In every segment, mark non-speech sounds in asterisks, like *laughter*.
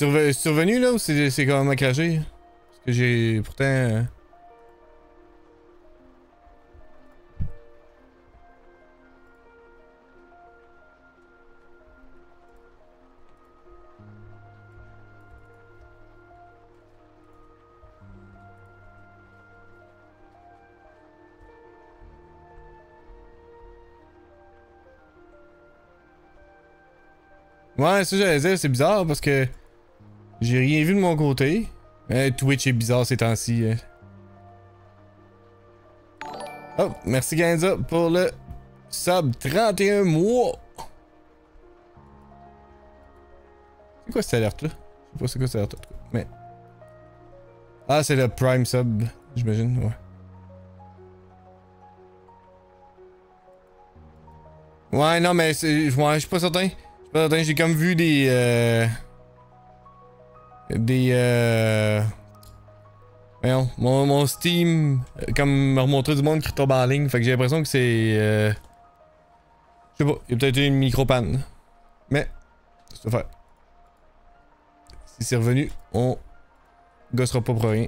c'est survenu là ou c'est quand même craché? Parce que j'ai pourtant. Euh, Ouais, ça j'allais dire, c'est bizarre parce que j'ai rien vu de mon côté. Euh, Twitch est bizarre ces temps-ci. Euh. Oh, merci Ganza pour le sub 31 mois. C'est quoi cette alerte là? Je sais pas c'est quoi cette alerte là. Mais. Ah, c'est le Prime sub, j'imagine, ouais. Non, mais. Ouais, je suis pas certain. J'ai comme vu des... Euh... Des... Euh... Voyons, mon, mon Steam, comme me remontrer du monde qui tombe en ligne, fait que j'ai l'impression que c'est... Euh... Je sais pas, il y a peut-être une micro-panne. Mais, c'est faire. Si c'est revenu, on gossera pas pour rien.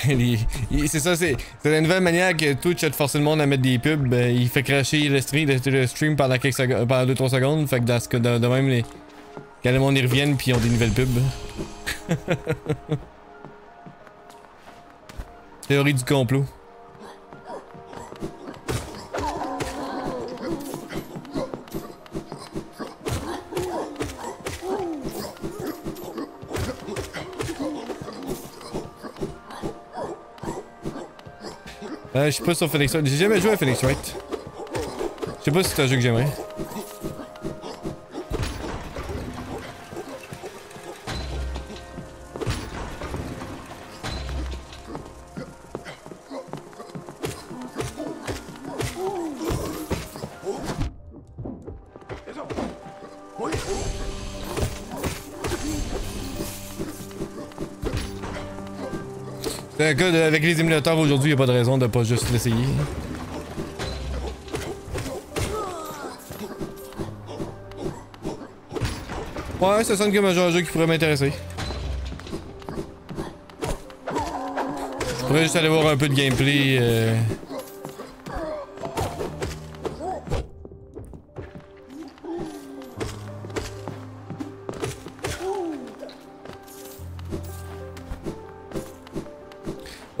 *laughs* c'est ça, c'est la nouvelle manière que Twitch a de forcer le monde à mettre des pubs. Ben, il fait cracher le stream, le, stream pendant quelques secondes, pendant 2-3 secondes. Fait que dans ce de, même, les, quand le monde y revienne puis ils ont des nouvelles pubs. *laughs* Théorie du complot. Euh, je sais pas sur Phoenix Wright. J'ai jamais joué à Phoenix Wright. Je sais pas si c'est un jeu que j'aimerais. Avec les émulateurs aujourd'hui, il a pas de raison de pas juste l'essayer. Ouais, ça sonne comme un jeu qui pourrait m'intéresser. Je pourrais juste aller voir un peu de gameplay. Euh...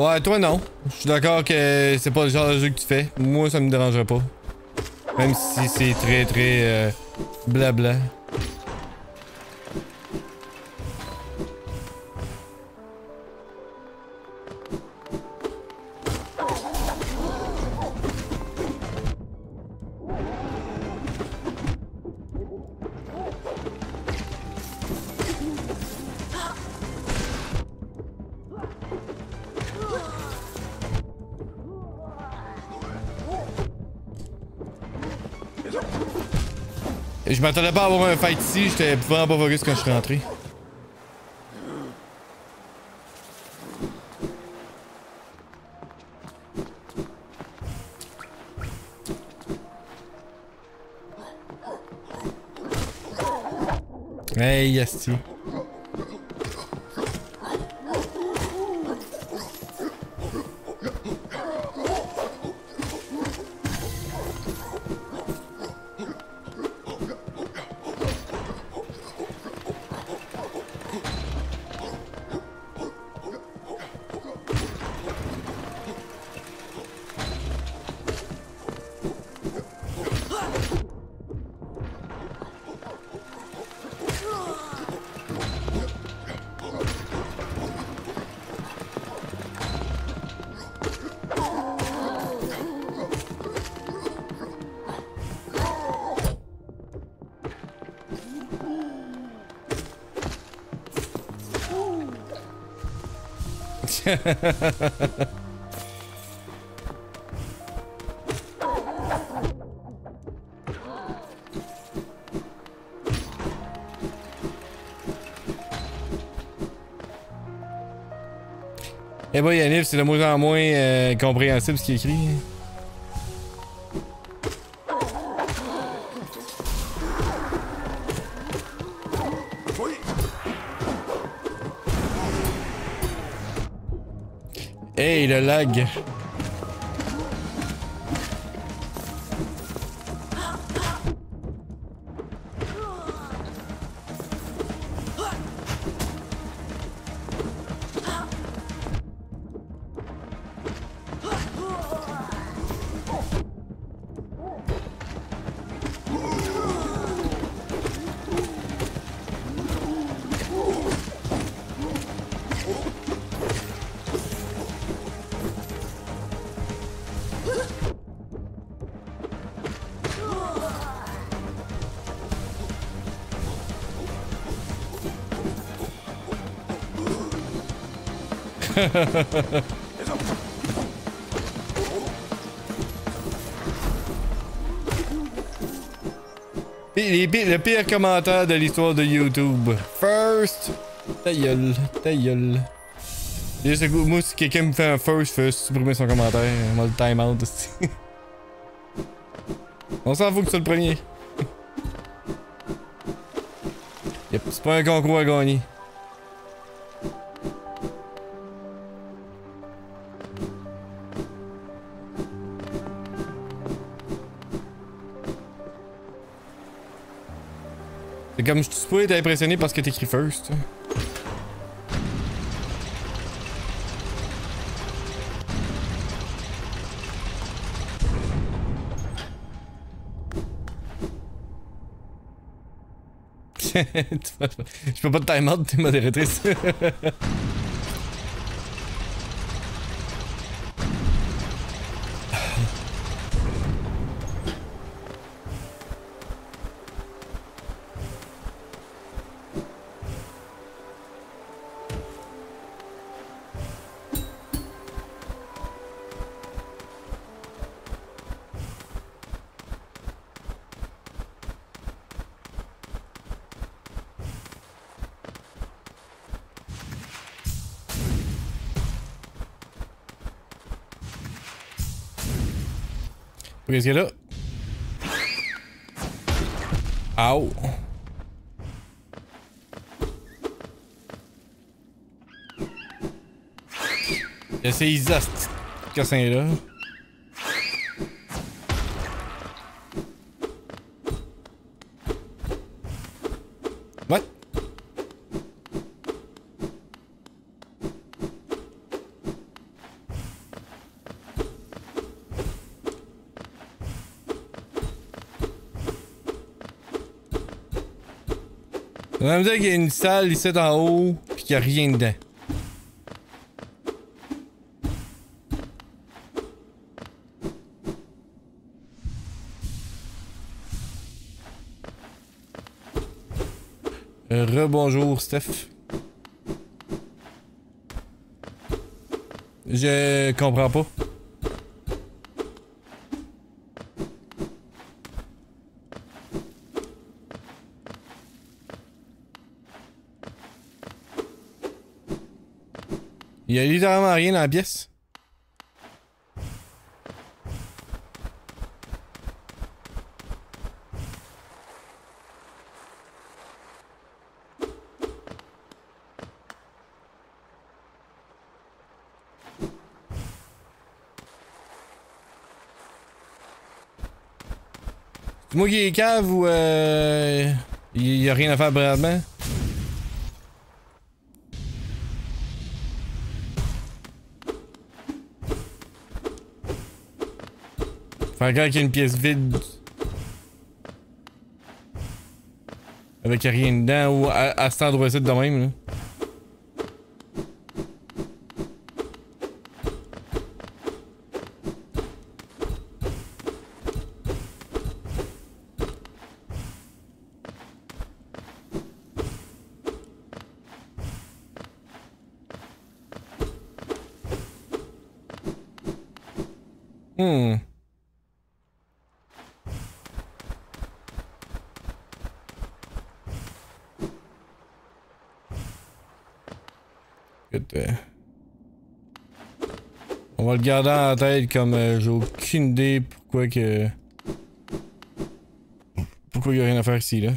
Ouais, toi non. Je suis d'accord que c'est pas le genre de jeu que tu fais. Moi, ça me dérangerait pas. Même si c'est très très euh, blabla. Je m'attendais pas à avoir un fight ici, j'étais vraiment pas focus quand je suis rentré. Hey, Yasti. Eh ben Yannif, c'est de moins en moins euh, compréhensible ce qu'il écrit. Hey, le pire commentaire de l'histoire de YouTube. First. Ta gueule, ta gueule. moi, si quelqu'un me fait un first, je vais supprimer son commentaire. On va le time out aussi. On s'en fout que c'est le premier. *laughs* yep, c'est pas un concours à gagner. C'est comme je suis pas impressionné parce que t'écris first. *laughs* je peux pas te time out, t'es modératrice. *laughs* Qu'est-ce qu'il y a là? Ow! Essaye ça, ce cassin-là. On va me dire qu'il y a une salle ici en haut, pis qu'il n'y a rien dedans. Rebonjour, Steph. Je comprends pas. Il y a littéralement rien dans la pièce. moi qui est cave ou euh, il y a rien à faire vraiment? Fait quand il y a une pièce vide. Avec rien dedans ou à, cet endroit-ci de même. Garder en tête comme euh, j'ai aucune idée pourquoi que... Pourquoi il y a rien à faire ici, là.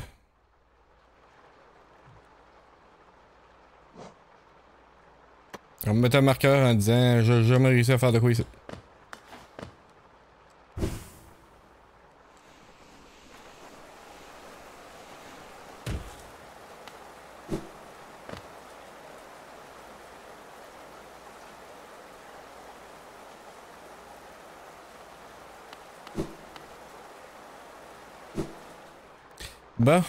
vais me mettre un marqueur en disant j'ai jamais réussi à faire de quoi ici. Bah.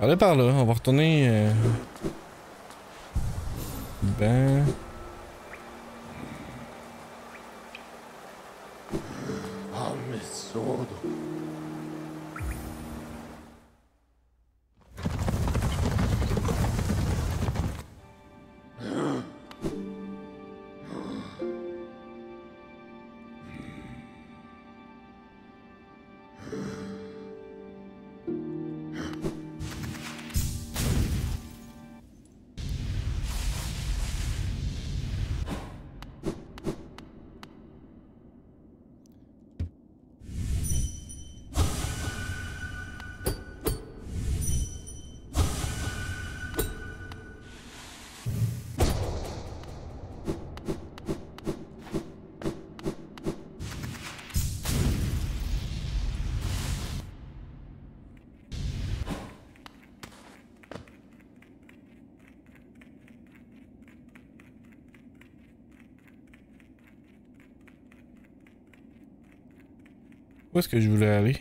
Allez par là, on va retourner... Euh... Ben... Où est-ce que je voulais aller?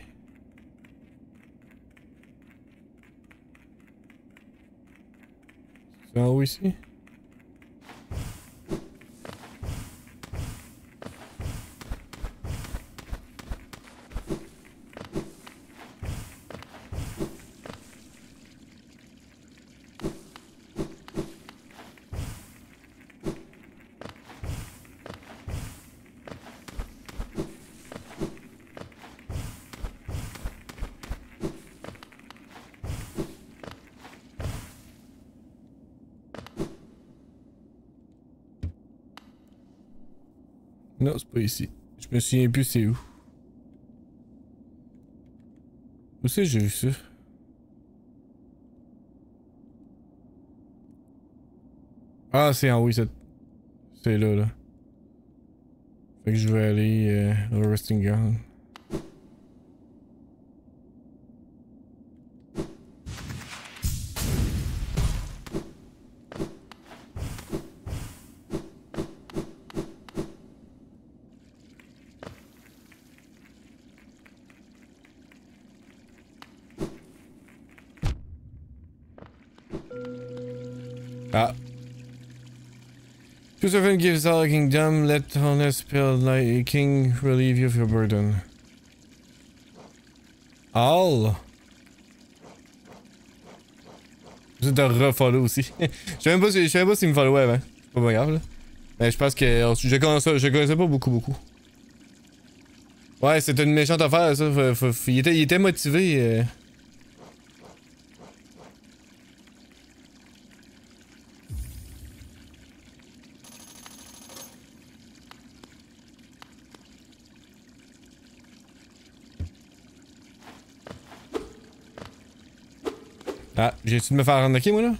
C'est en haut ici? Non, c'est ici. Je me souviens plus c'est où. Où c'est j'ai vu ça? Ah, c'est en haut ici. C'est là, là. Fait que je vais aller euh, au Resting Ground. All. J'ai de refollow aussi. *laughs* je sais même pas si, je pas me follow avant. C'est pas grave là. Mais je pense que je connaissais, je connaissais pas beaucoup beaucoup. Ouais, c'était une méchante affaire ça. il, était, il était motivé. Euh... Ah, j'ai-tu de me faire arnaquer, moi, là?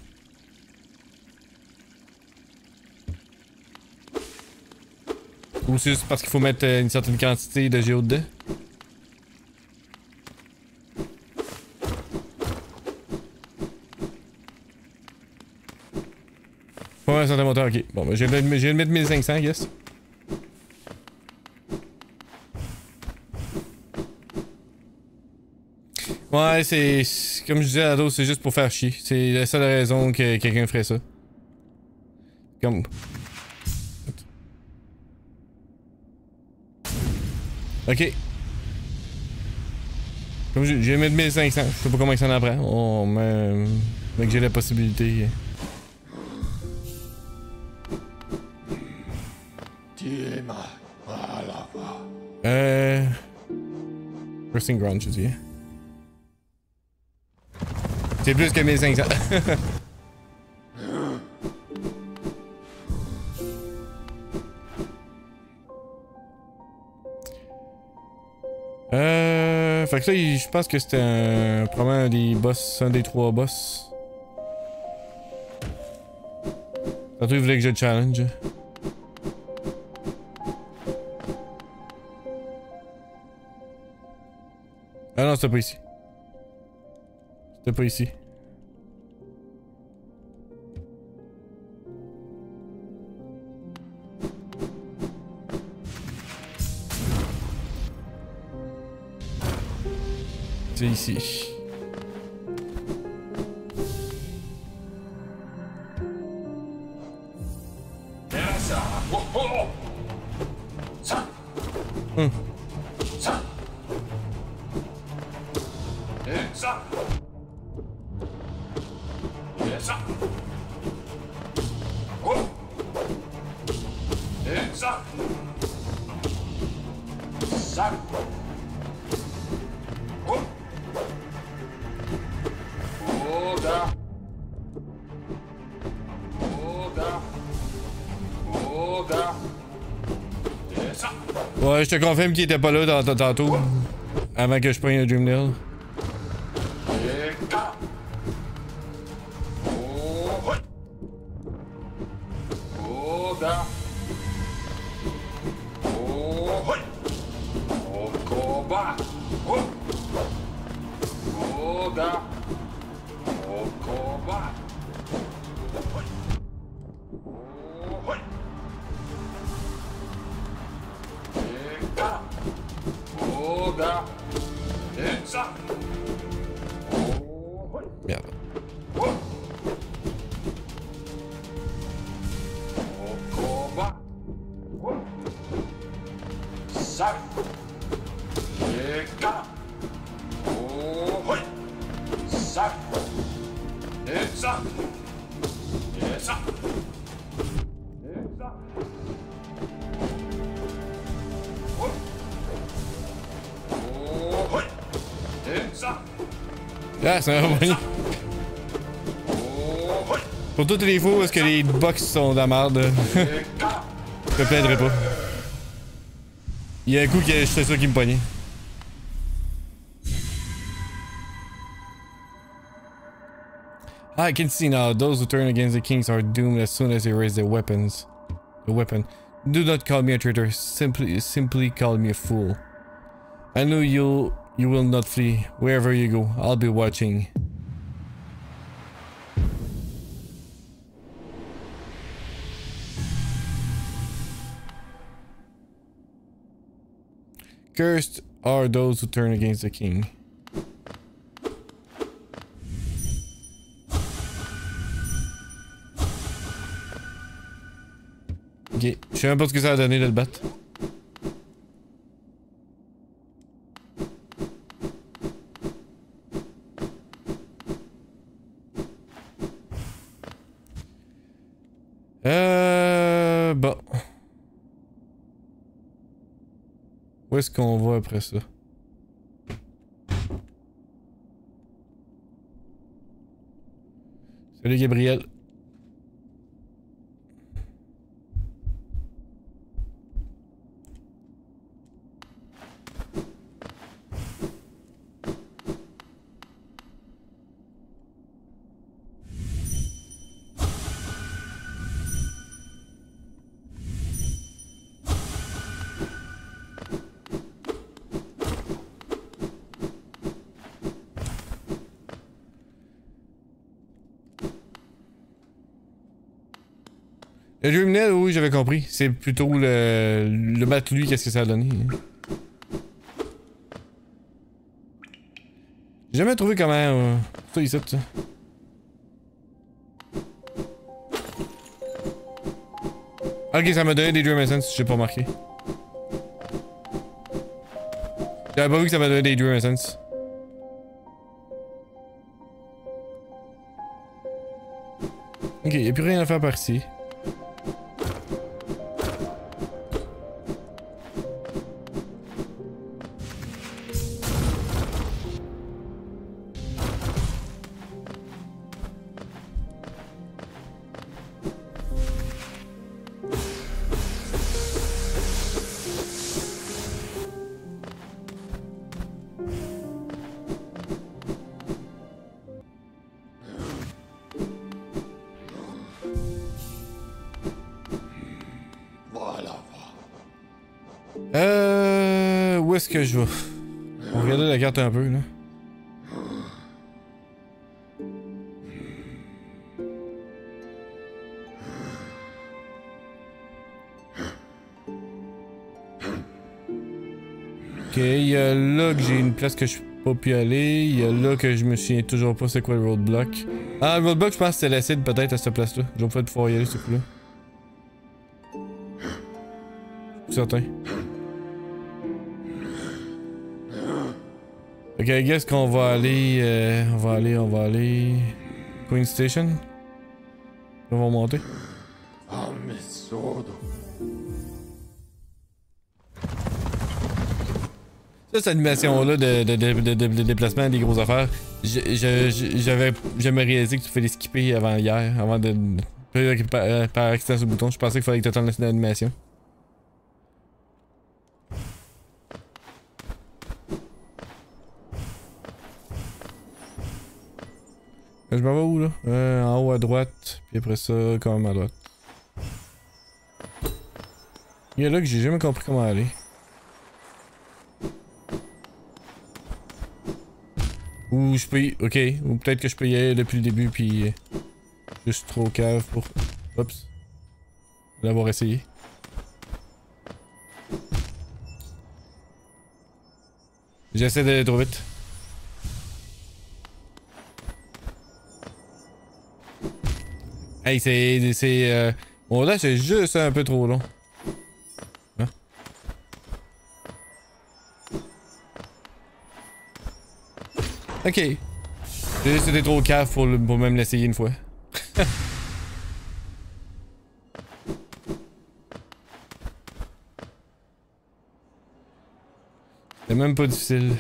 Ou c'est juste parce qu'il faut mettre euh, une certaine quantité de géo dedans? Ouais, un certain moteur, ok. Bon, ben, je viens de mettre 1500, yes. Ouais, c'est. Comme je disais à l'autre, c'est juste pour faire chier. C'est la seule raison que quelqu'un ferait ça. Comme. Ok. Comme j'ai mis 1500, je sais pas comment ça en apprend. On mais, mais que j'ai la possibilité. Euh. Resting ground, je dis. C'est plus que 1500. *laughs* euh. Fait que là, je pense que c'était un, probablement un des boss, un des trois boss. Tantôt, il voulait que je challenge. Ah non, c'était pas ici. C'était pas ici. C'est ici. Je te confirme qu'il était pas là dans, tantôt. Avant que je prenne le. Merde. C'est un revenu. Pour toutes les fois où est-ce que les box sont de la merde, *laughs* je me plaindrai pas. Il y a un coup que sûr qu'il me pognait. I can see now, those who turn against the kings are doomed as soon as they raise their weapons. The weapon. Do not call me a traitor, simply simply call me a fool. I know you you will not flee. Wherever you go, I'll be watching. Cursed are those who turn against the king. Ok, je sais même pas ce que ça a donné le battre. Où est-ce qu'on va après ça? Salut Gabriel. Le Dreamnet, oui, j'avais compris. C'est plutôt le, le battre lui, qu'est-ce que ça a donné. J'ai jamais trouvé comment... Euh, ça ici, ça. Ok, ça m'a donné des Dream Essence, j'ai pas marqué. J'avais pas vu que ça m'avait donné des Dream Essence. Ok, y'a plus rien à faire par ici. Un peu, là. Ok, il y a là que j'ai une place que je pas pu aller. Il y a là que je me souviens toujours pas c'est quoi le roadblock. Ah, le roadblock, je pense que c'est l'acide peut-être à cette place-là. Je vais pouvoir y aller ce coup-là. Certain. I guess qu'on va aller, euh, on va aller, on va aller... Queen Station? On va monter. Ah, cette animation-là de, de, déplacement des grosses affaires, j'avais jamais réalisé que tu fais les skipper avant hier, avant de... Par, euh, par accident sur bouton, je pensais qu'il fallait que tu attendes l'animation. Je m'en vais où là? Euh, en haut à droite, puis après ça, quand même à droite. Il y a là que j'ai jamais compris comment aller. Ou je peux y... Ok. Ou peut-être que je peux y aller depuis le début puis... Juste trop cave pour... Oups. L'avoir essayé. J'essaie d'aller trop vite. Hey, c'est... C'est... Euh... Bon là, c'est juste un peu trop long. Hein? Ok. C'était trop cave pour, le- pour même l'essayer une fois. *laughs* C'est même pas difficile.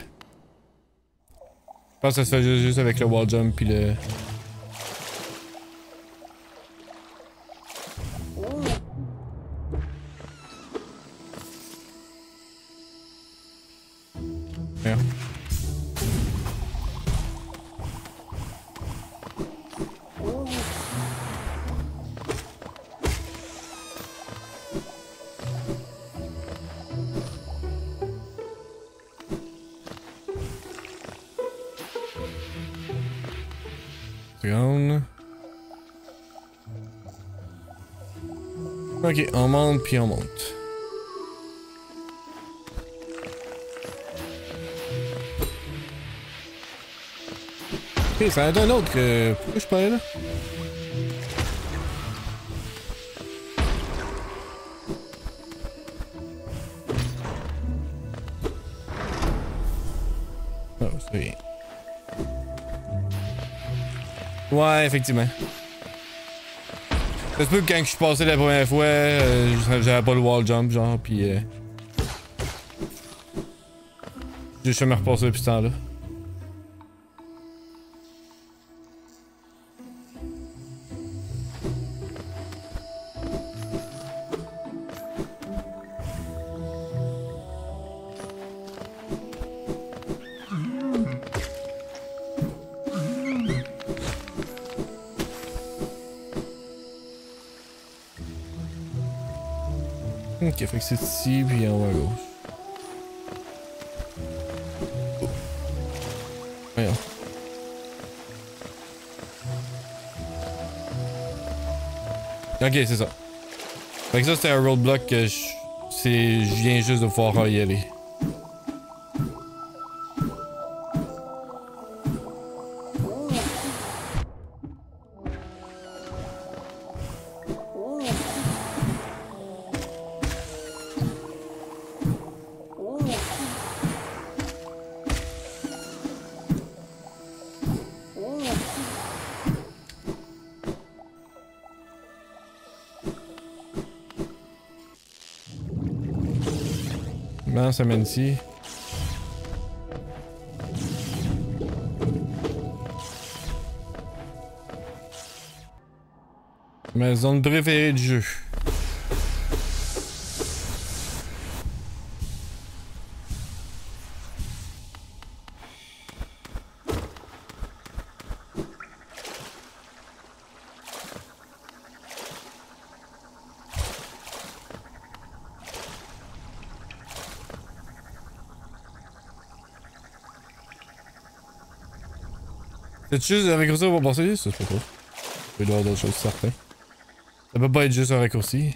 Je pense que ça se fait juste, juste avec le wall jump puis le... On monte puis on monte. Ok, ça aide un autre que. Pourquoi je parlais là? Oh, c'est rien. Ouais, effectivement. Ça se peut que quand je suis passé la première fois, euh, j'avais pas le wall jump, genre, pis. Euh... J'ai jamais repassé depuis ce temps-là. Ok, fait que c'est ici, puis en haut à gauche. Oh. Voyons. Ok, c'est ça. Fait que ça, c'était un roadblock que je... Je viens juste de pouvoir y aller. Ça mène ici. Ma zone préférée du jeu. C'est juste un raccourci pour passer? Ça, c'est pas trop. Il y avoir d'autres choses, certains. Ça peut pas être juste un raccourci.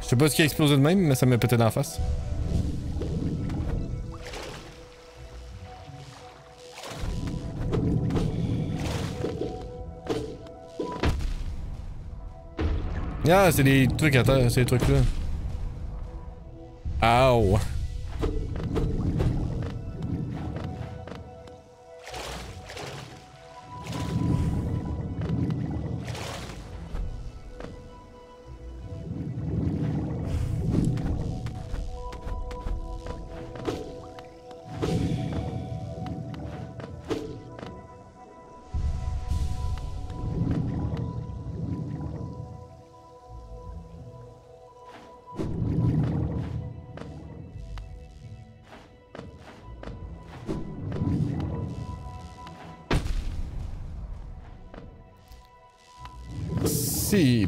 Je sais pas ce qui a explosé de même, mais ça m'a pété la face. Ah, c'est des trucs à terre, ces trucs-là. Ow.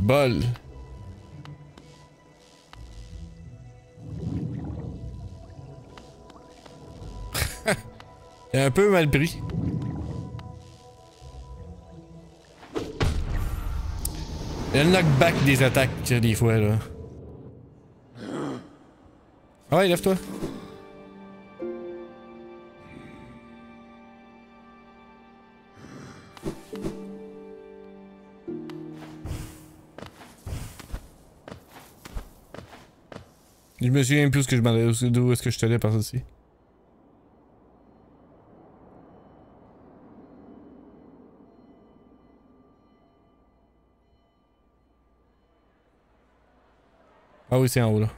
Bol. *laughs* Il un peu mal pris. Il y a le knockback des attaques des fois là. Ah ouais, lève-toi. Me souviens plus que je d'où est-ce que je te allais par ici. Ah oui, c'est en haut là.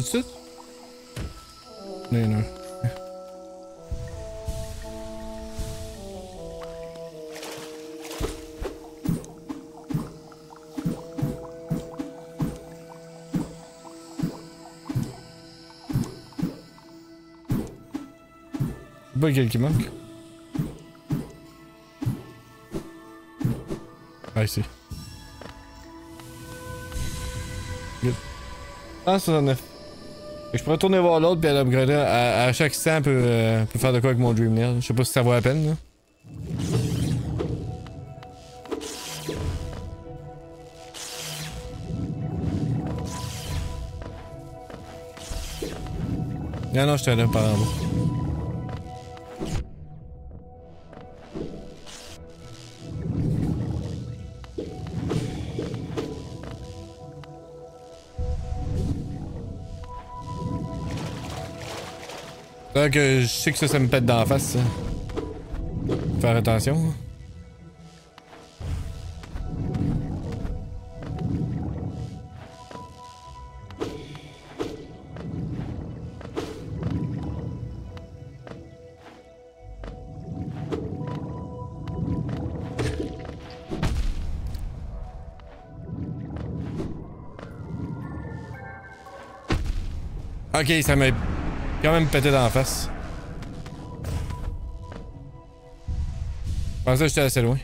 is it? Nee, no. Böcek yemek. I see. Good. That's enough. Je pourrais tourner voir l'autre puis l'upgrader. À, à chaque instant, peut, euh, peut faire de quoi avec mon Dream Nail. Je sais pas si ça vaut la peine. Non, non, j'étais là par en bas. Que je sais que ça, me pète la face. Faire attention. Ok, ça m'a quand même pété dans la face. Je pensais que j'étais assez loin.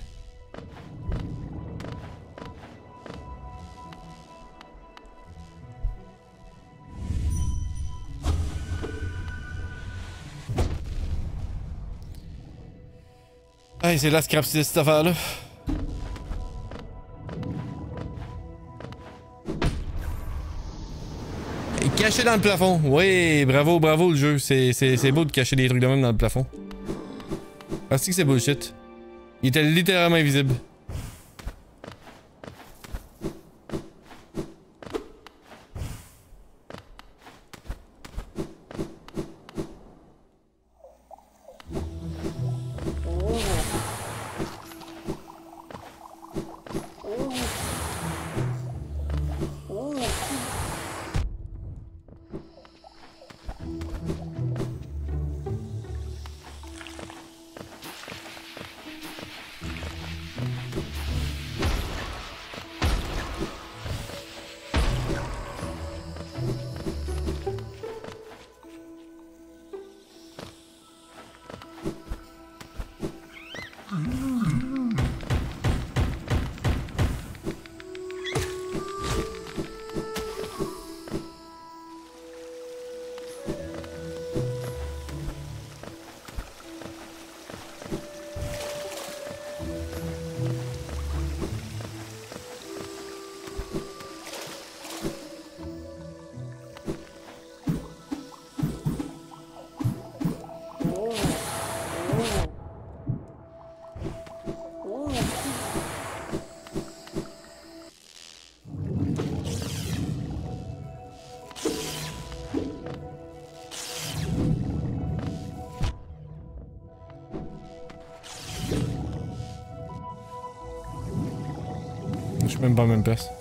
Hey, c'est là scrap cette affaire-là. Caché dans le plafond. Oui, bravo, bravo le jeu. C'est beau de cacher des trucs de même dans le plafond. Parce que c'est bullshit. Il était littéralement invisible. Suis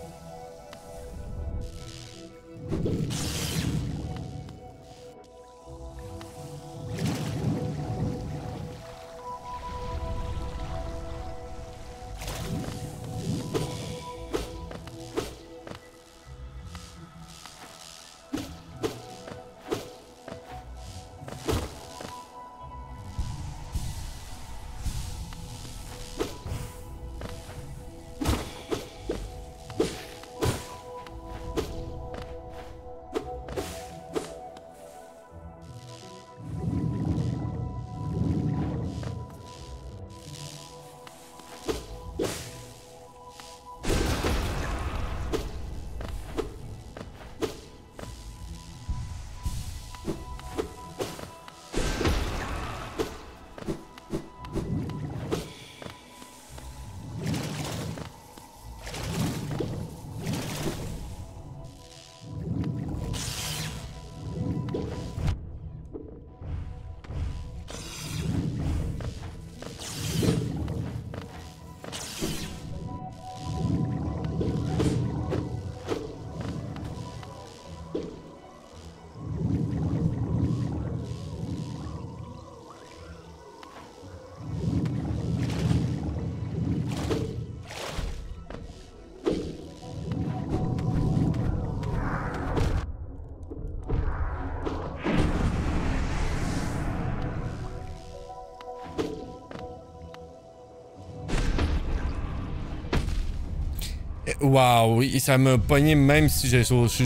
Waouh, oui, ça m'a pogné même si j'ai sauté. Si.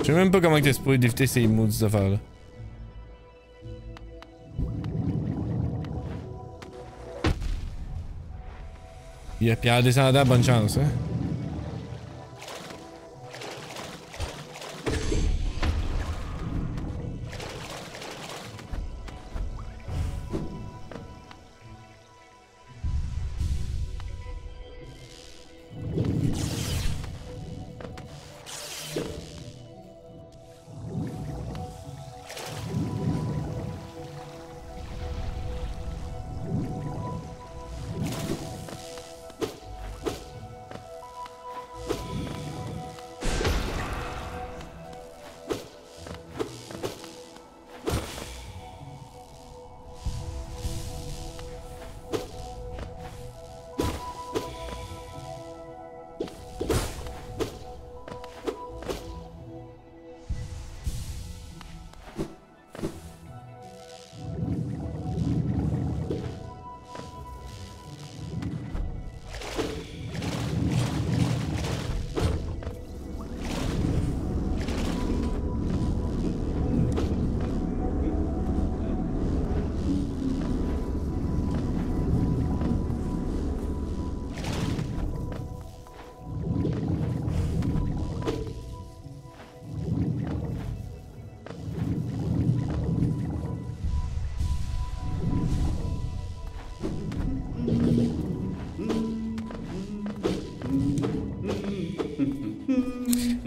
Je sais même pas comment t'es supposé d'éviter ces maudites affaires-là. Yeah, puis en descendant, bonne chance, hein.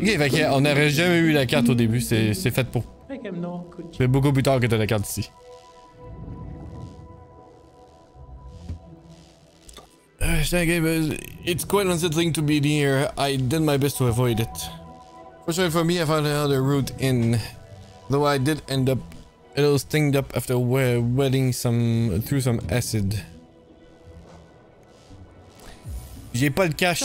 Ok, fait qu'on n'aurait jamais eu la carte au début, c'est fait pour. C'est beaucoup plus tard que t'as la carte ici. Uh, it's quite unsettling to be near. I did my best to avoid it. Fortunately for me, I found another route in. Though I did end up a little stinged up after wetting some through some acid. J'ai pas le cash.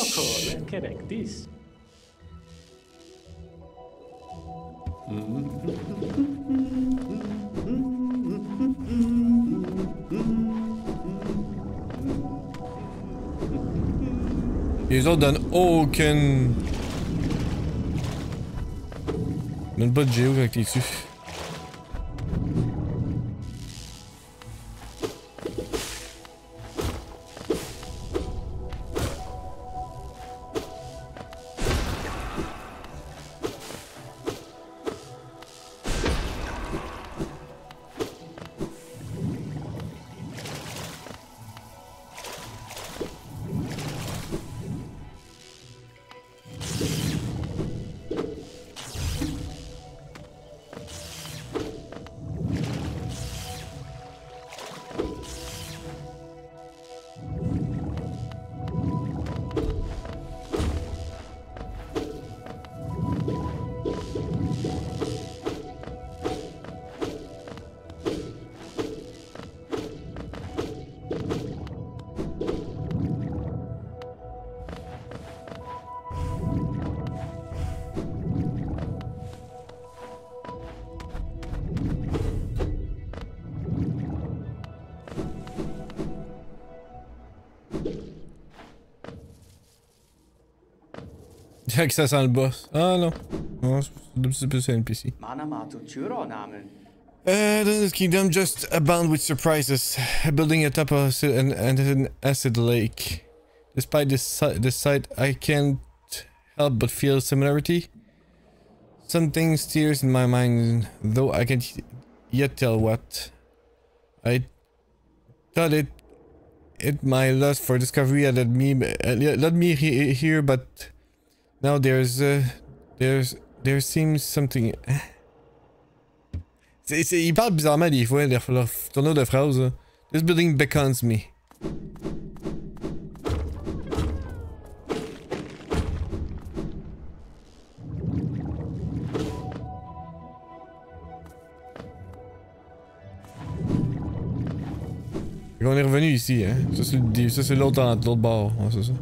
Les autres donnent aucune... Même pas de géo avec t'es dessus. Que ça sent le boss. Ah non. Non, c'est plus un NPC. Uh, this kingdom just abound with surprises. Building atop a, an, an acid lake. Despite this, this sight, I can't help but feel similarity. Something steers in my mind, though I can't yet tell what. I thought it it my lust for discovery had led me uh, led me here, but now there's uh, there's there seems something. *laughs* C'est, c'est, il parle bizarrement des fois, leur, leur tournure de phrases. This building beckons me. On est revenu ici, hein. Ça c'est, l'autre, l'autre bord, ouais, c'est ça.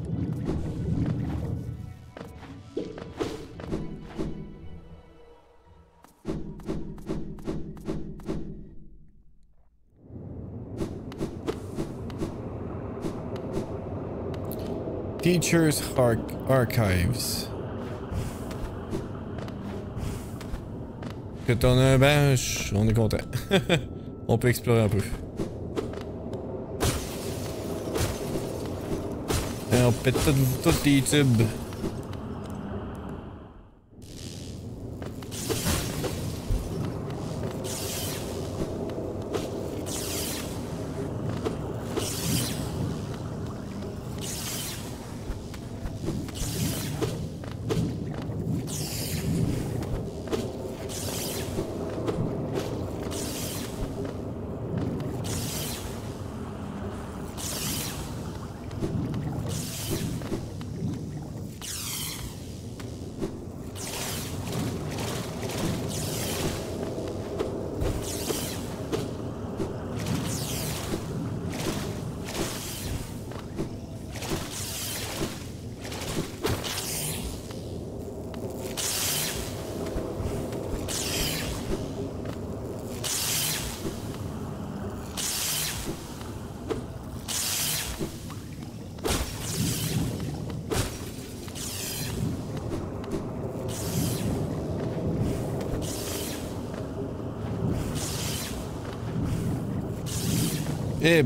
Teachers Ar Archives. Que t'en as un bench, on est content. *laughs* on peut explorer un peu. Et on pète tous les tubes.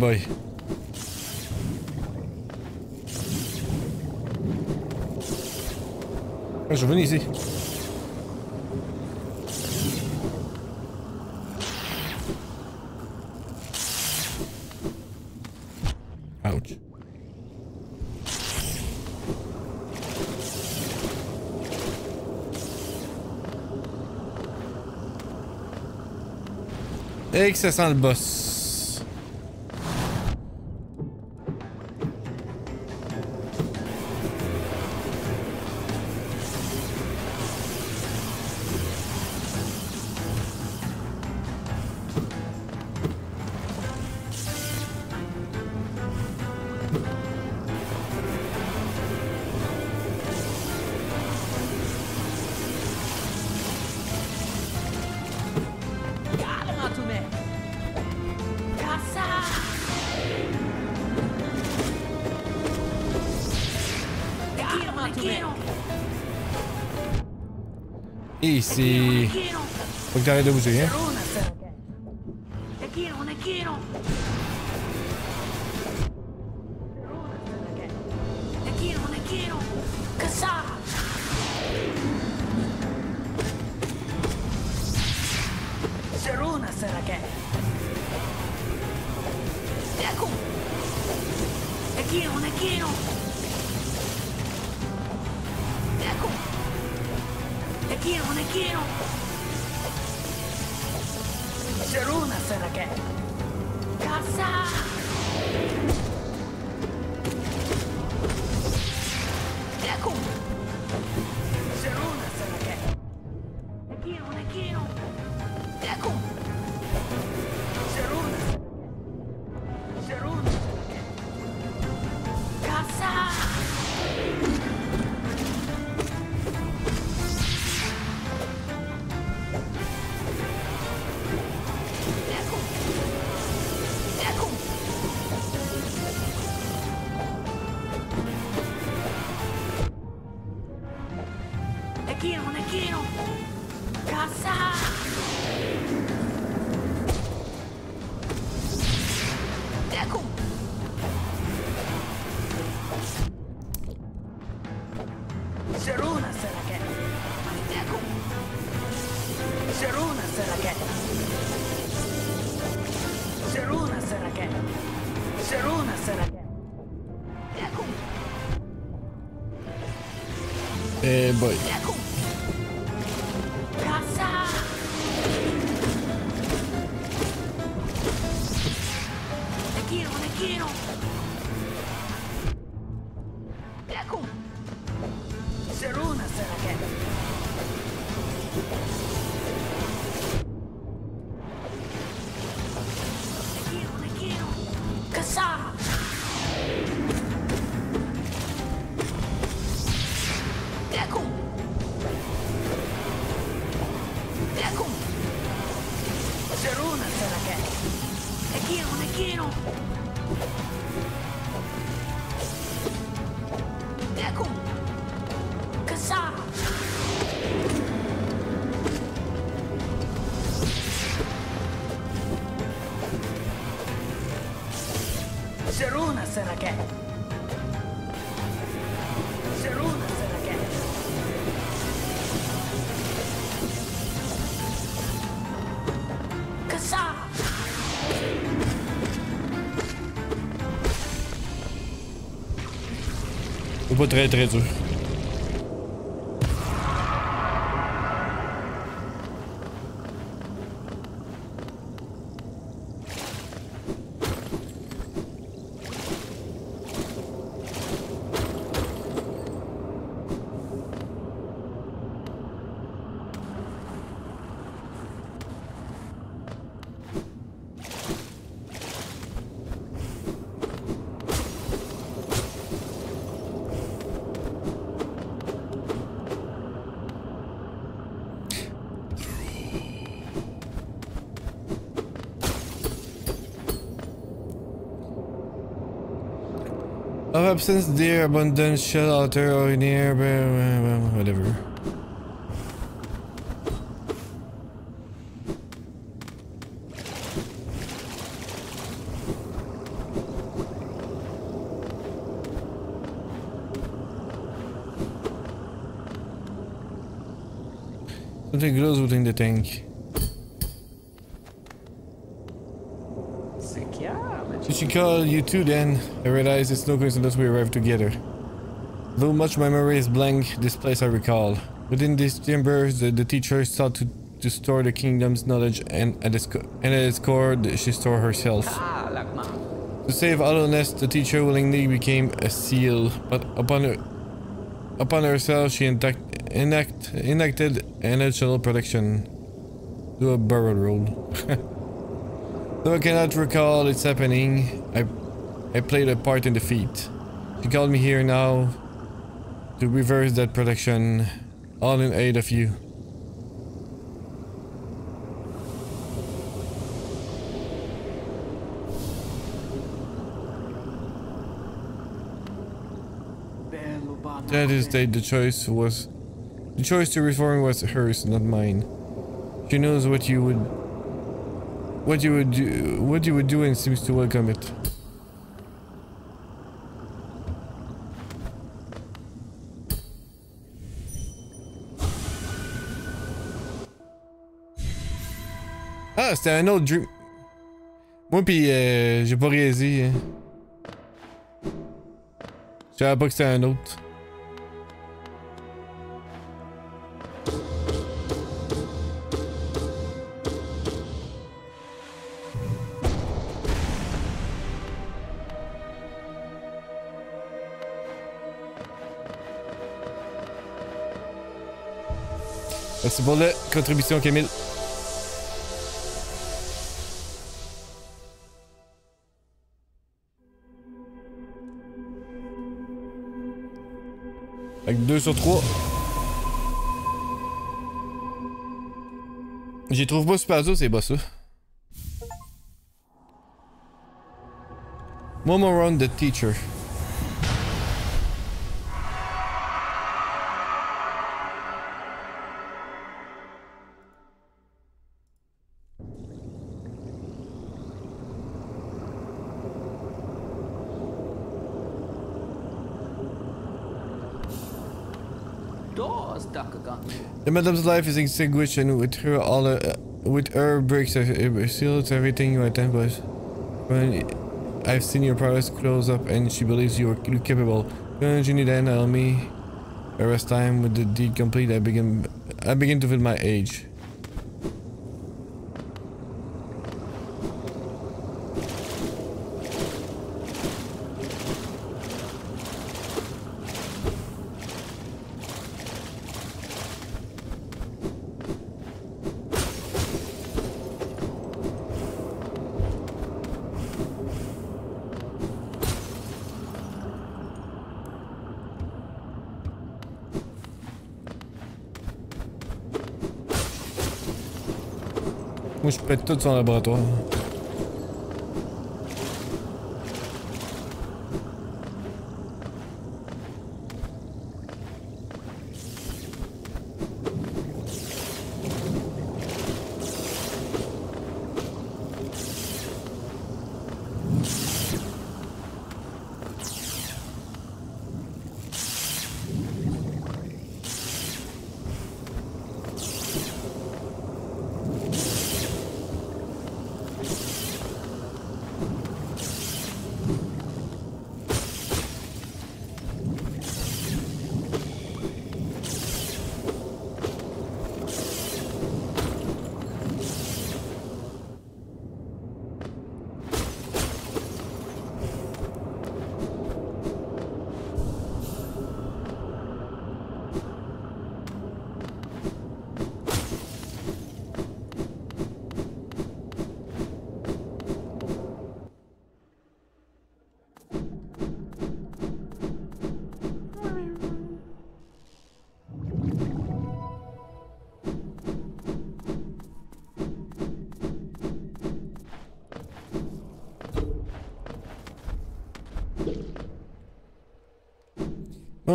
Boy. Ah, je venais ici. Ouch. Et que ça sent le boss. Ici. Faut que t'arrêtes de bouger, hein. C'è una sarà che. è... un echino! Pas très très dur. Of absence, abundant shelter, or near, whatever. Something grows within the tank. C'est qu'il y a, mais Did she call you too then? I realize it's no coincidence we arrived together. Though much memory is blank, this place I recall. Within these chambers, the, the teacher sought to, to store the kingdom's knowledge and at its, and at its core, she stored herself. To save hollowness, the teacher willingly became a seal, but upon her, upon herself, she enact, enact, enacted an additional protection. Do a barrel roll. *laughs* Though I cannot recall its happening, I, played a part in the feat. She called me here now to reverse that protection, all in aid of you. That is that the choice was the choice to reform was hers, not mine. She knows what you would what you would do what you would do and seems to welcome it. Ah, c'était un autre dream. Moi pis euh, j'ai pas réalisé. hein. Je savais pas que c'était un autre. Merci pour la contribution, Camille. Avec 2 sur 3. J'y trouve pas super dur, ces boss-là. Momoron the Teacher. Madam's life is extinguished and with her all uh, with her breaks uh, seals everything you attempt was. When I've seen your progress close up and she believes you are capable. Continue then allow me the rest time with the deed complete I begin I begin to feel my age. Tout son laboratoire.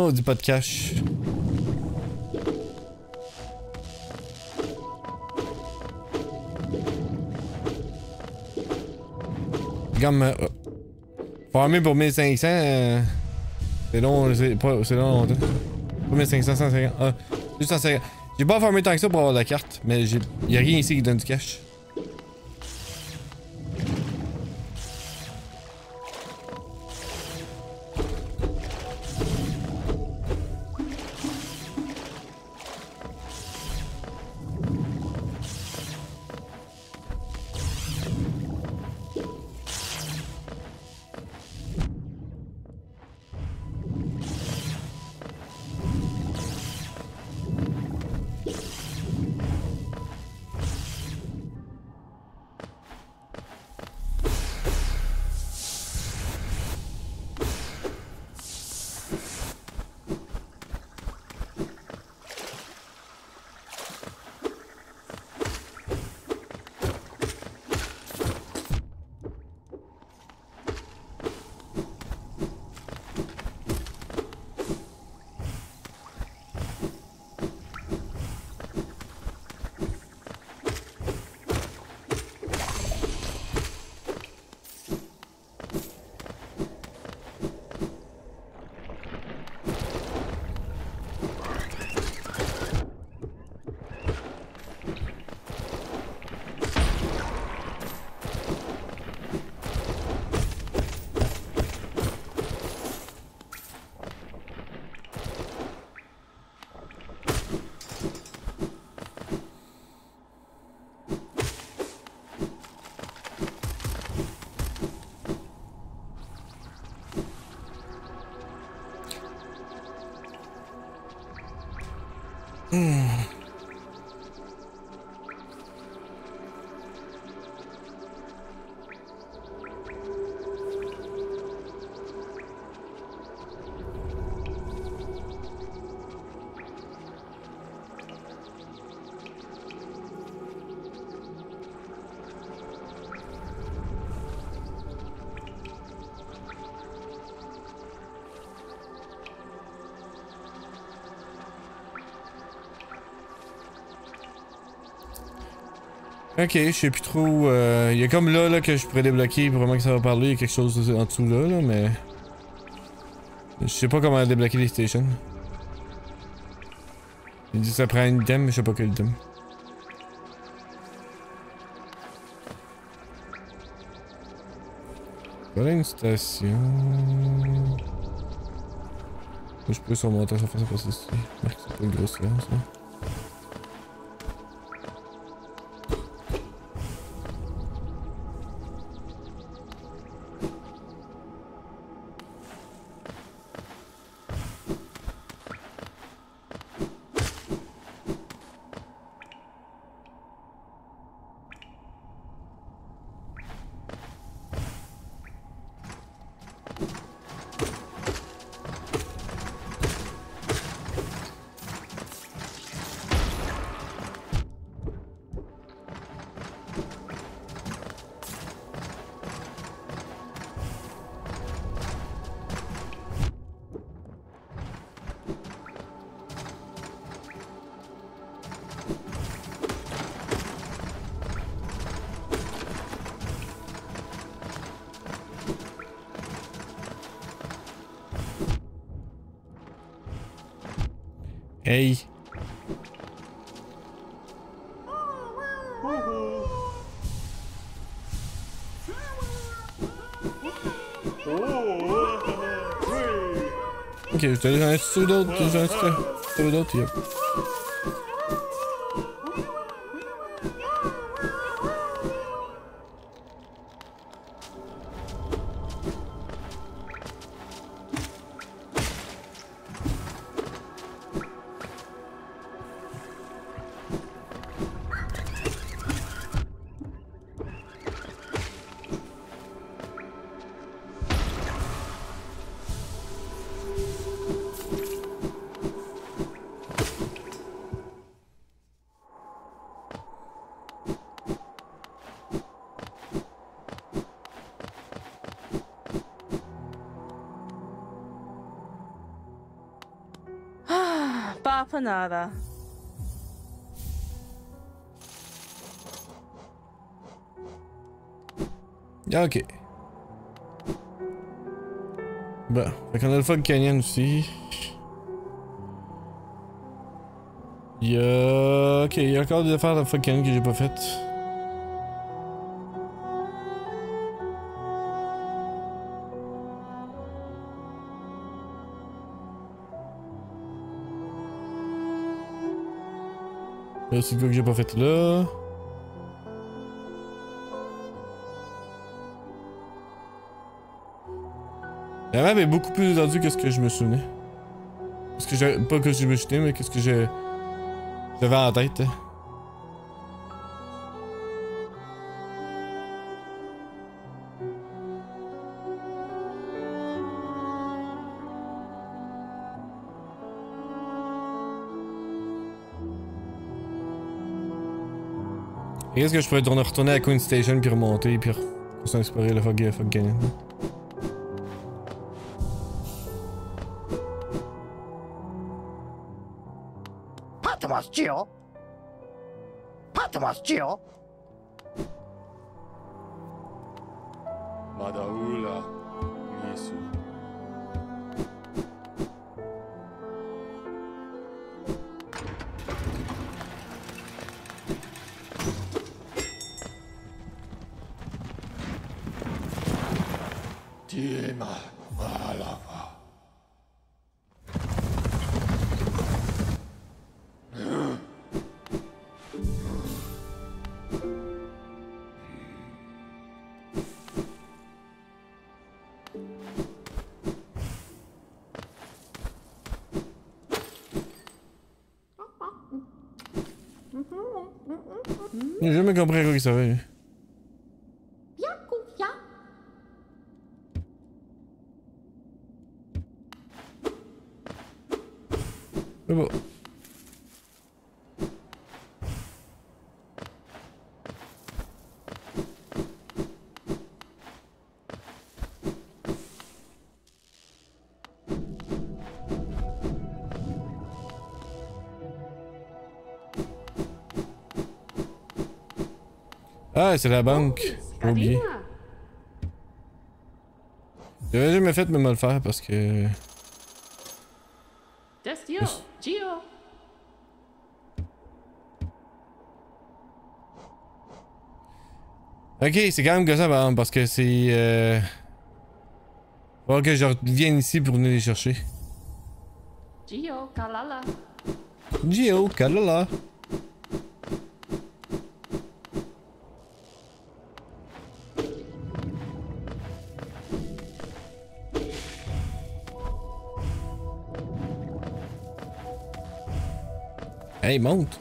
On dit pas de cash. Comme. Euh, farmer pour 1500. Euh, c'est long, c'est long longtemps. Pas 1500, 150. Ah, juste 150. J'ai pas farmé tant que ça pour avoir la carte, mais j'ai. Y'a rien ici qui donne du cash. Ok, je sais plus trop. euh, Il y a comme là, là que je pourrais débloquer vraiment que ça va parler. Il y a quelque chose en dessous là, là, mais. Je sais pas comment débloquer les stations. Il dit que ça prend un item, mais je sais pas quel item. Voilà une station. Je peux surmonter ça faire ça passer ici. C'est pas une grosse séance, là. Petit ok. Bon, fait qu'on a le Fog Canyon aussi. Il y a... Ok, il y a encore des affaires de Fog Canyon que j'ai pas faites. Là, c'est quoi que j'ai pas fait là? La map est beaucoup plus étendue que ce que je me souvenais. Parce que. Pas que je me souvenais, mais qu'est-ce que j'ai... J'avais en tête. Et Qu'est-ce que je pourrais tourner- retourner à Queen Station puis remonter puis re- explorer le Fog, Fog. ますちよ。パトマスちよ。J'ai jamais compris à quoi il servait. C'est la banque. J'ai oublié. J'avais jamais fait, mais mal le faire parce que. Ok, c'est quand même que ça, par exemple, parce que c'est. Euh... Faut que je revienne ici pour venir les chercher. Gio, Kalala. Gio, kalala. Hey, monte!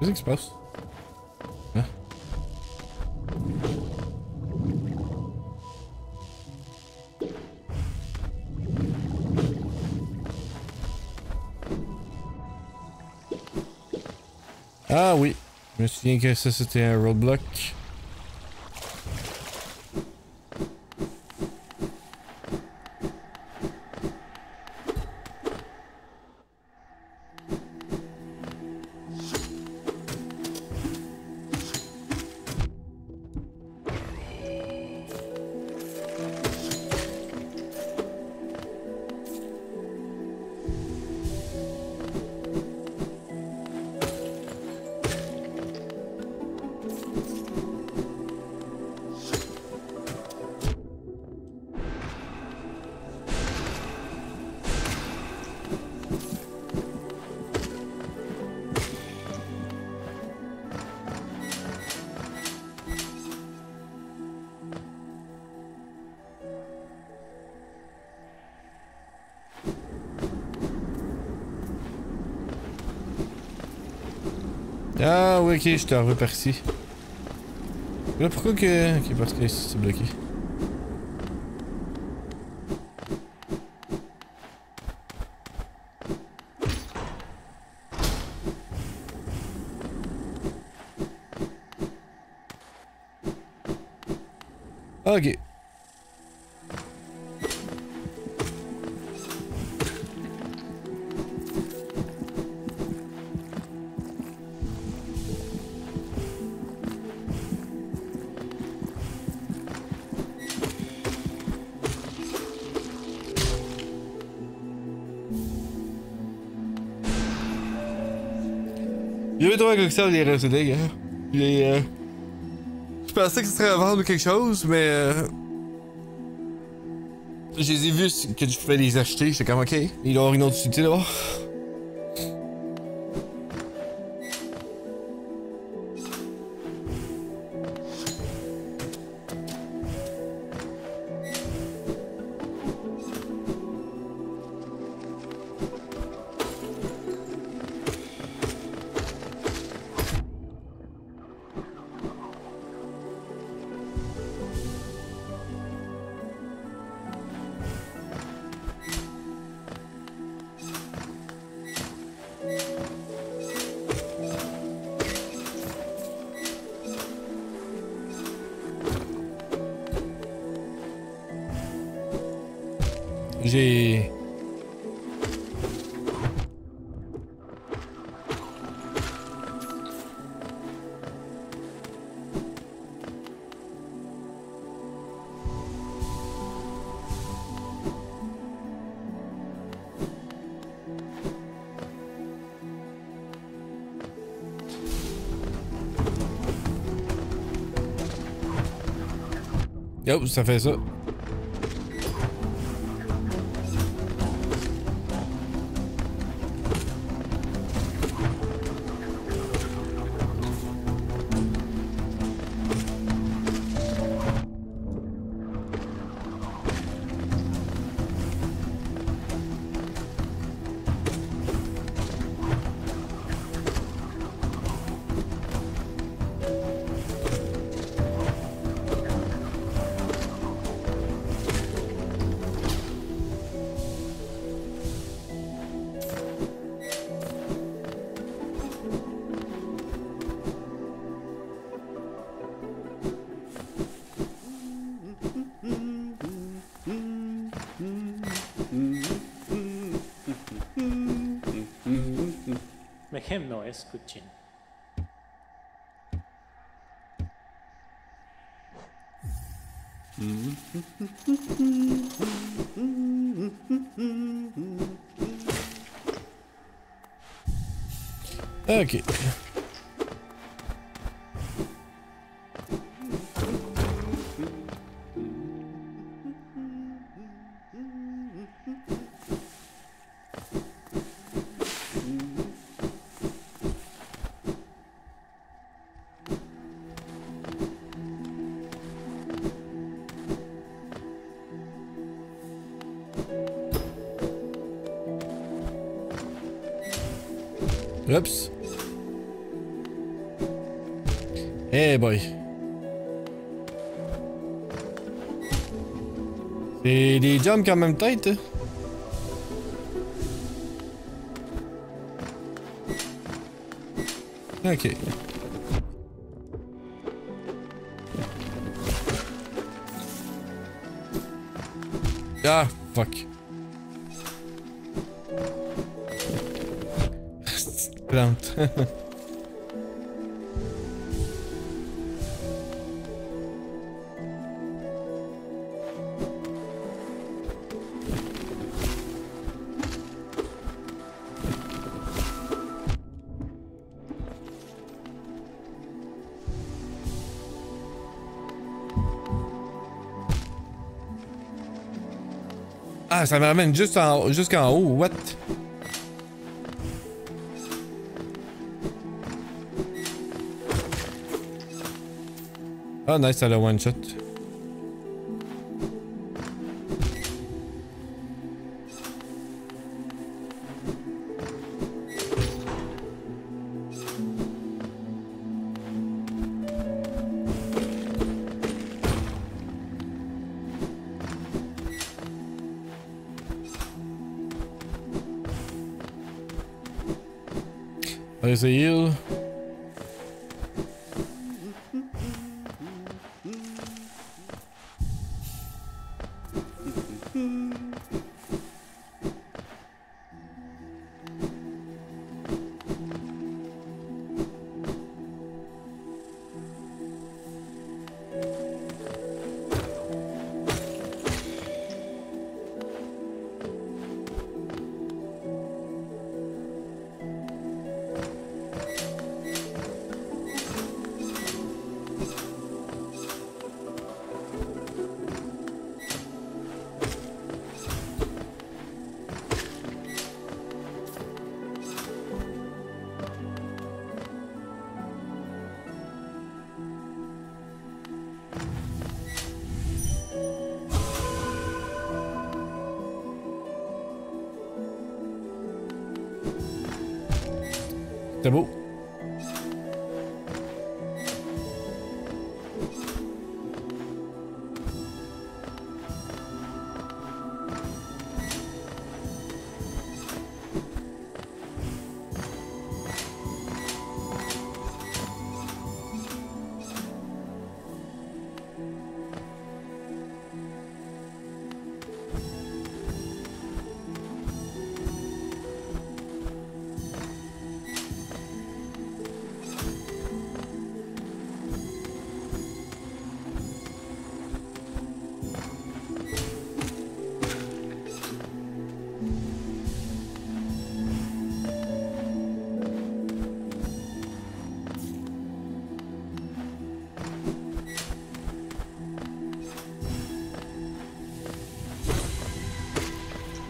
Qu'est-ce qui se passe? Hein? Ah oui, je me souviens que ça c'était un roadblock. Ok, je te revois par. Là, pourquoi que... Ok, parce que c'est bloqué. Ok. Hein. Euh, je pensais que ce serait à vendre ou quelque chose, mais. Euh, je les ai vus que tu pouvais les acheter, j'étais comme ok, il doit y avoir une autre utilité là. J'ai. Ça fait ça. Ok. C'est des jumps en même tête. hein? Ok. Ah, fuck. *laughs* Plante. *laughs* Ah, ça me ramène juste en, jusqu'en haut. What? Ah, nice, ça le one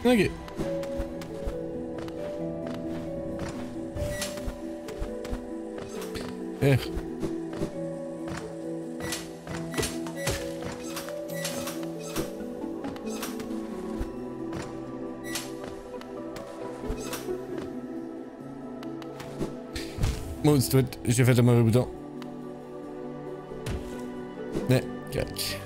Ok. Eh. Tweet, j'ai fait le mauvais bouton. Mais, cac.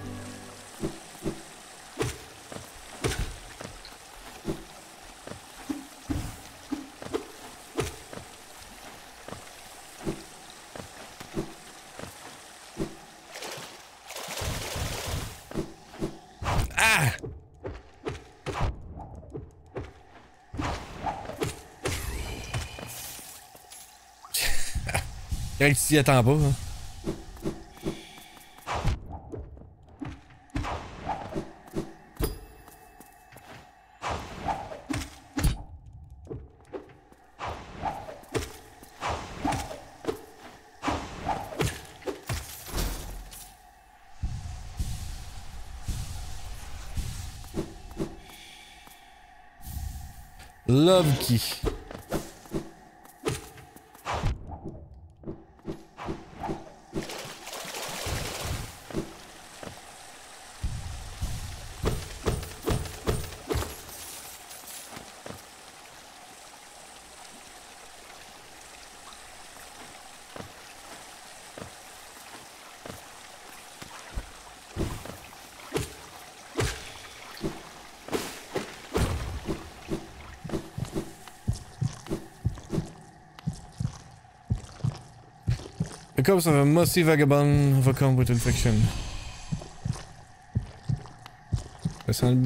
Ah! Quand tu t'y attends pas, hein. Love key. Corpse of a musty vagabond overcome with infection.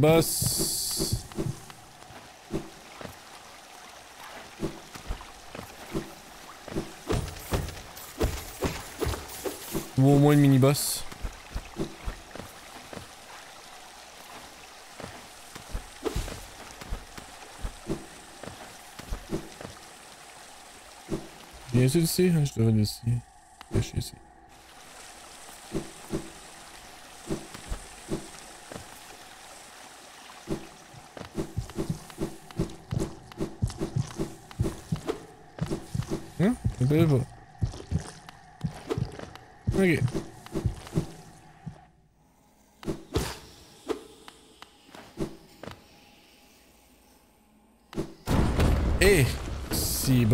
Boss. Ou au moins le mini-boss. Viens-tu? Ah, Je devrais aller ici. Caché ici. Hein? Ok. Eh! Si.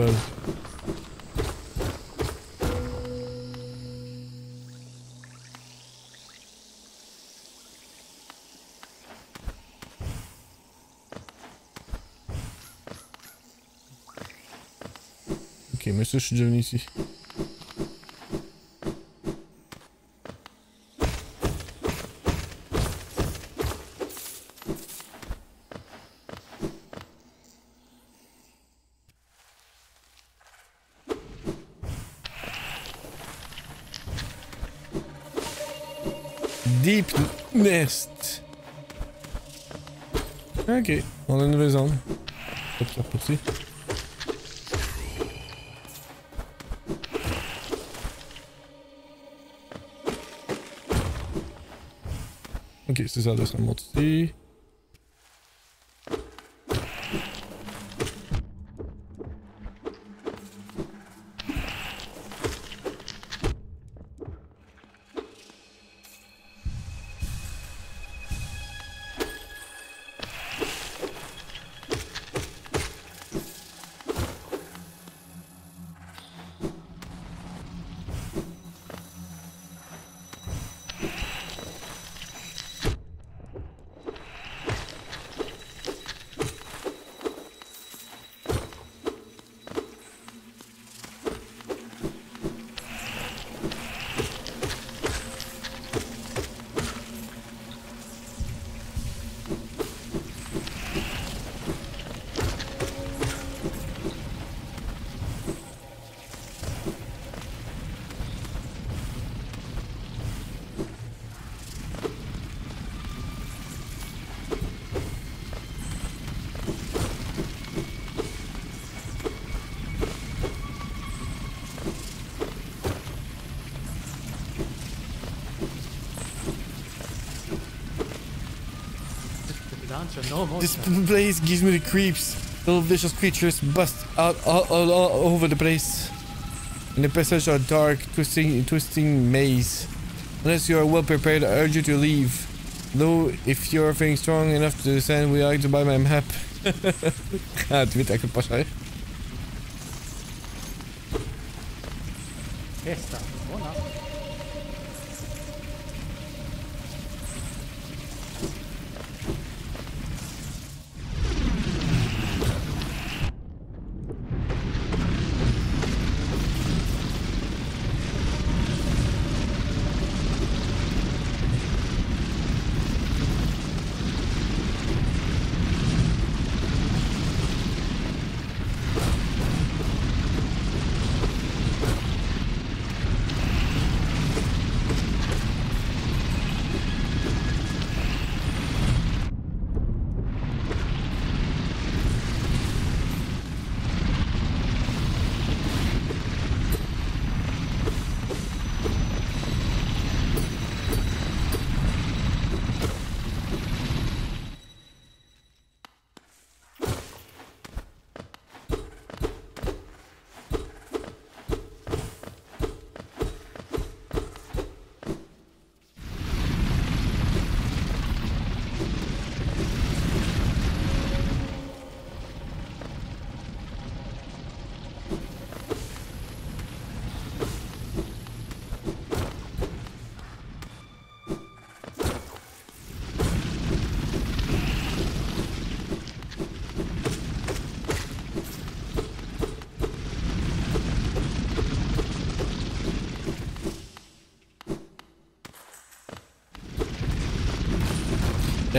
Ça, je suis déjà venu ici. Deep Nest. Ok, on a une nouvelle zone. Pas de C'est ça, ça monte ici. This place gives me the creeps. Little vicious creatures bust out all, all, all over the place. And the passages are dark, twisting, twisting maze. Unless you are well prepared, I urge you to leave. Though, if you're feeling strong enough to descend, we like to buy my map. *laughs* ah.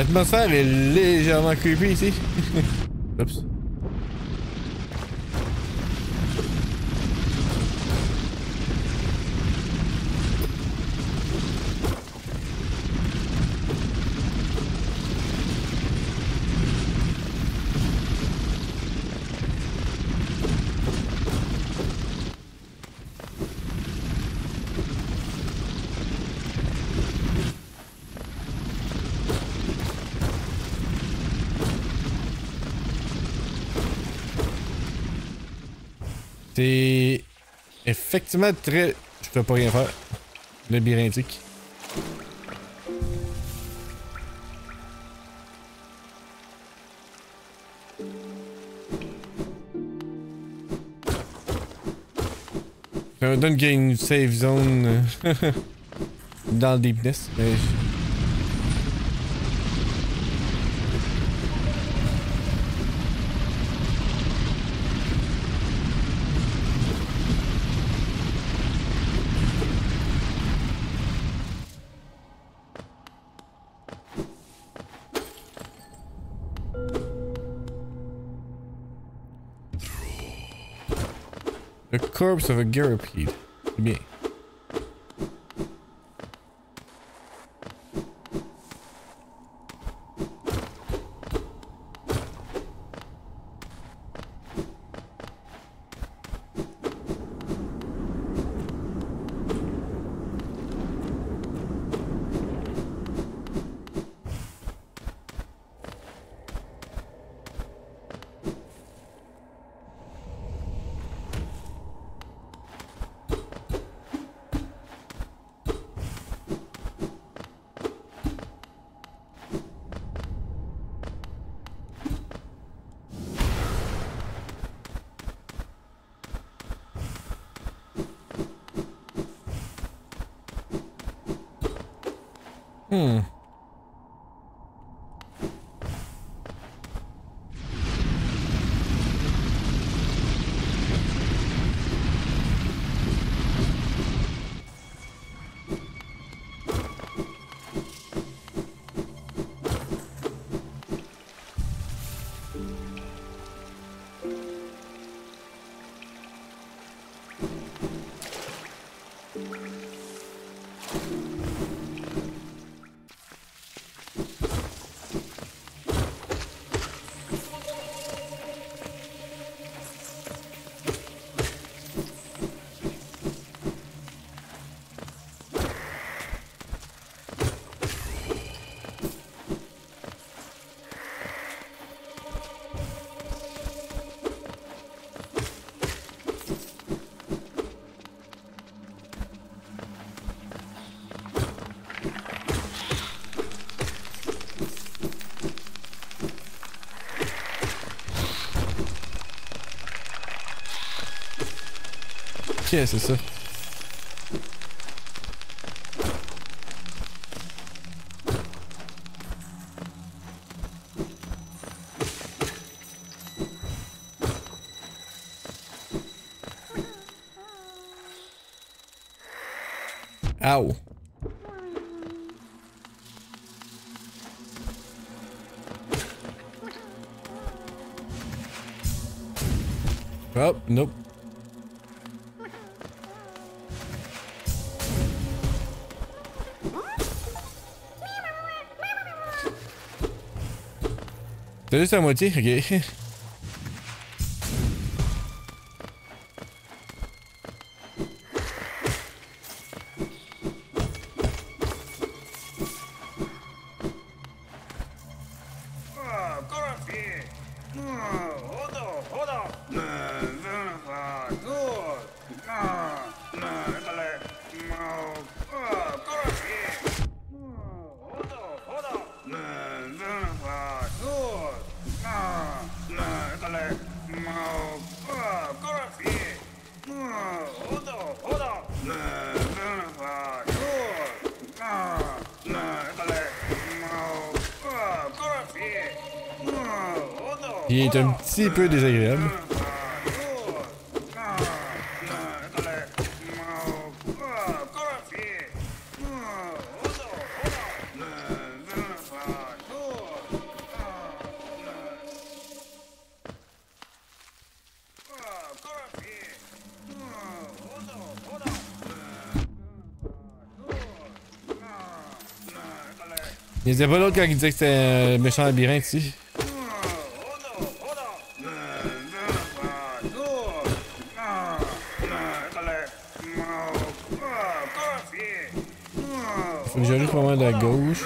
L'atmosphère est légèrement creepy ici. Oups. Effectivement très. Je peux pas rien faire. Labyrinthique. Ça me donne qu'il y a une safe zone euh, *laughs* dans le deepness. Mais The corpse of a Garapede. C'est c'est ça. Ow. Oh, nope. T'as juste la moitié? Ok. Il est un petit peu désagréable. Il y avait pas l'autre quand il disait que c'était un méchant labyrinthe ici. Pas mal la gauche.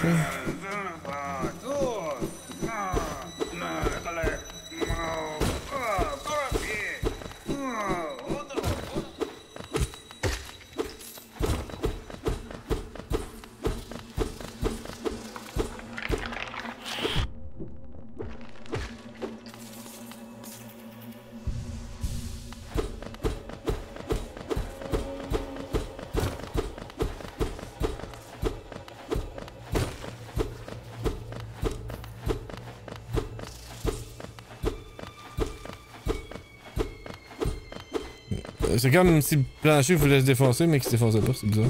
Comme si le plancher voulait se défoncer, mais qu'il se défonçait pas, c'est bizarre.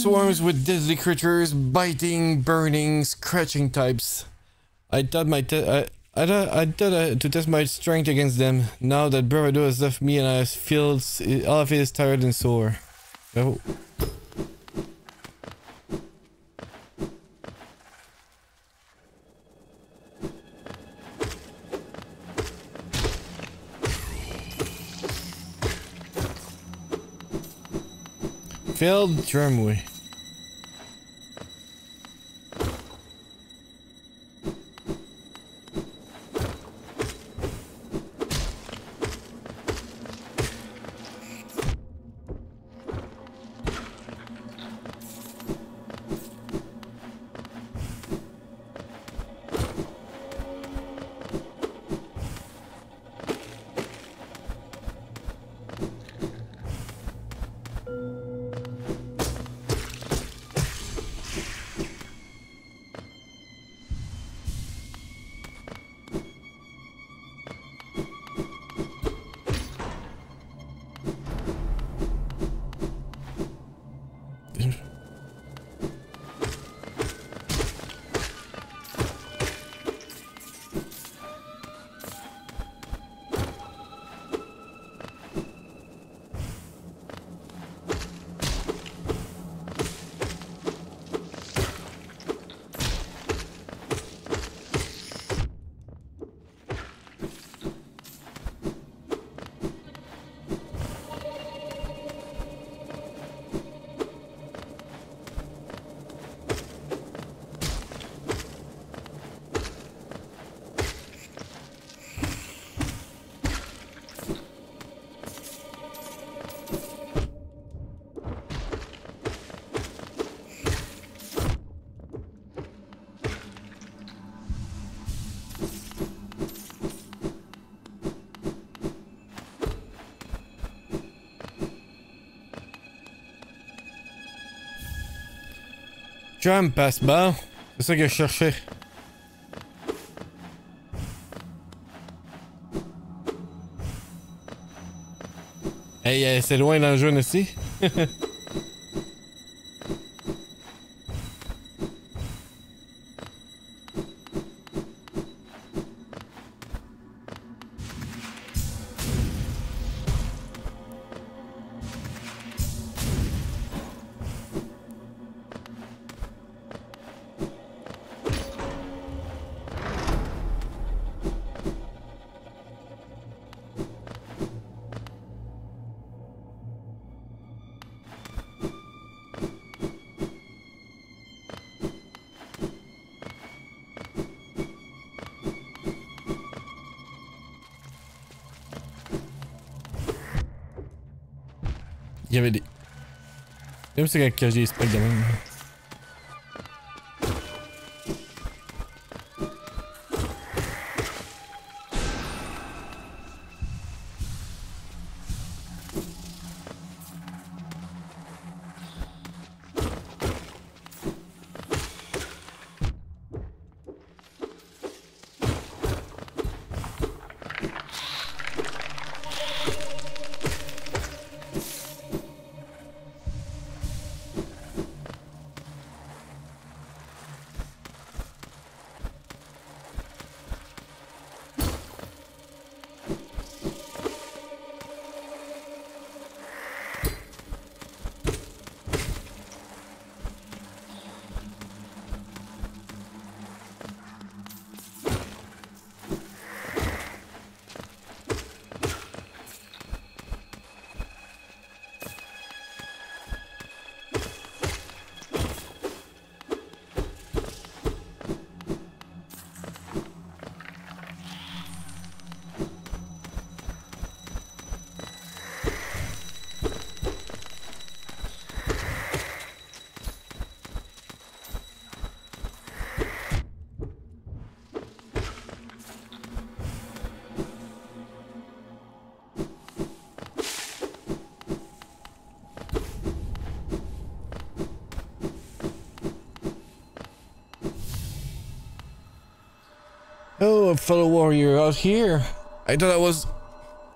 Swarms with deadly creatures, biting, burning, scratching types. I thought my I, I thought I thought uh, to test my strength against them. Now that Bravado has left me and I feel all of it is tired and sore. Oh. Failed tramway. Jump passe bon. C'est ça que je cherchais. Hey, euh, c'est loin dans le aussi. *laughs* Il y avait des. Même c'est j'ai des de même. Warrior out here. I thought I was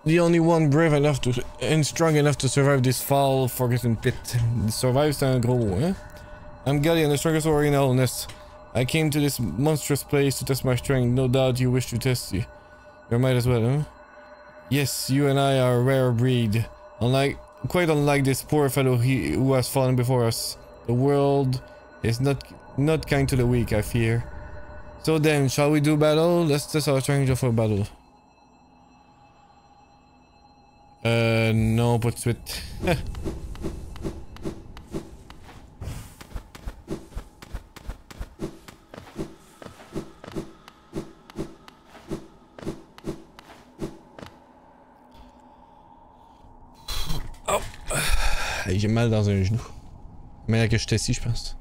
the only one brave enough to and strong enough to survive this foul, forgotten pit. *laughs* Survive, c'est un gros hein? Eh? I'm Gallian, the strongest warrior in Elness. I came to this monstrous place to test my strength. No doubt you wish to test you. You might as well, huh? Yes, you and I are a rare breed. Unlike, quite unlike this poor fellow he, who has fallen before us. The world is not not kind to the weak, I fear. So then, shall we do battle? Let's test our strength for battle. Non, pas de suite. oh. J'ai mal dans un genou. Mais que je suis assis, je pense.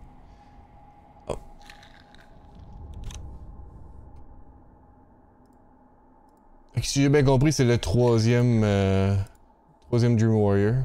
Si j'ai bien compris, c'est le troisième... euh, troisième Dream Warrior.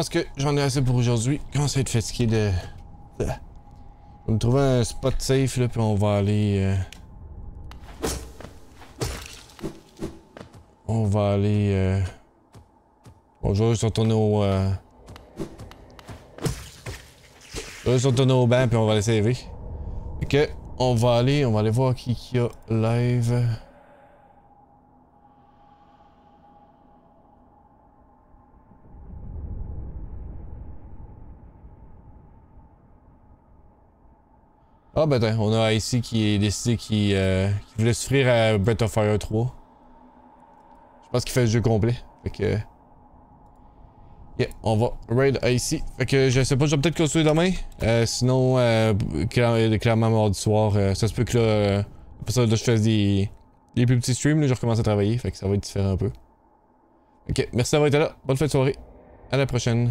pense que j'en ai assez pour aujourd'hui. Commence à être fatigué de... de... On va me trouver un spot safe, là, puis on va aller... Euh, on va aller... Euh, Bonjour, je suis retourné au... Euh... Je suis au bain, puis on va aller sauver. Ok, on va aller, on va aller voir qui, qui a live... Ah ben on a ici qui est décidé qu'il euh, voulait s'offrir à Breath of Fire 3. Je pense qu'il fait le jeu complet. Fait que... Yeah, on va raid ici. Fait que je sais pas, je vais peut-être construire demain. Euh, sinon, euh, clairement, clairement mardi soir, euh, ça se peut que là... Euh, après ça, là, je fasse des, des plus petits streams, là, je recommence à travailler. Fait que ça va être différent un peu. Ok, merci d'avoir été là. Bonne fin de soirée. À la prochaine.